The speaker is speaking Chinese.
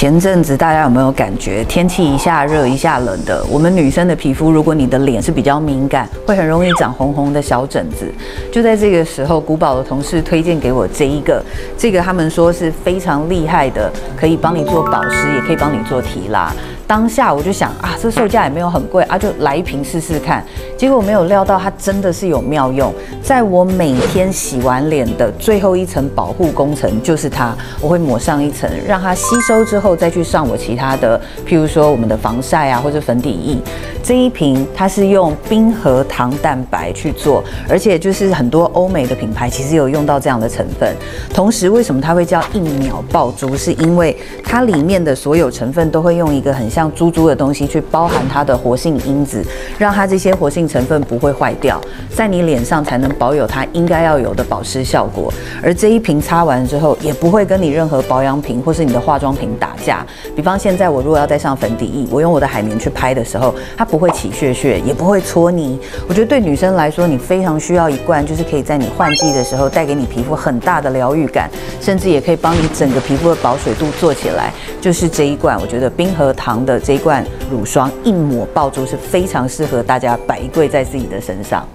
前阵子大家有没有感觉天气一下热一下冷的？我们女生的皮肤，如果你的脸是比较敏感，会很容易长红红的小疹子。就在这个时候，古堡的同事推荐给我这一个，这个他们说是非常厉害的，可以帮你做保湿，也可以帮你做提拉。当下我就想啊，这售价也没有很贵啊，就来一瓶试试看。结果没有料到它真的是有妙用，在我每天洗完脸的最后一层保护工程就是它，我会抹上一层，让它吸收之后再去上我其他的，譬如说我们的防晒啊或者粉底液。这一瓶它是用冰核糖蛋白去做，而且就是很多欧美的品牌其实有用到这样的成分。同时，为什么它会叫一秒爆珠？是因为它里面的所有成分都会用一个很像。像珠珠的东西去包含它的活性因子，让它这些活性成分不会坏掉，在你脸上才能保有它应该要有的保湿效果。而这一瓶擦完之后，也不会跟你任何保养品或是你的化妆品打架。比方现在我如果要再上粉底液，我用我的海绵去拍的时候，它不会起屑屑，也不会搓泥。我觉得对女生来说，你非常需要一罐，就是可以在你换季的时候带给你皮肤很大的疗愈感，甚至也可以帮你整个皮肤的保水度做起来。就是这一罐，我觉得冰和糖的。的这一罐乳霜一抹爆珠是非常适合大家摆一柜在自己的身上。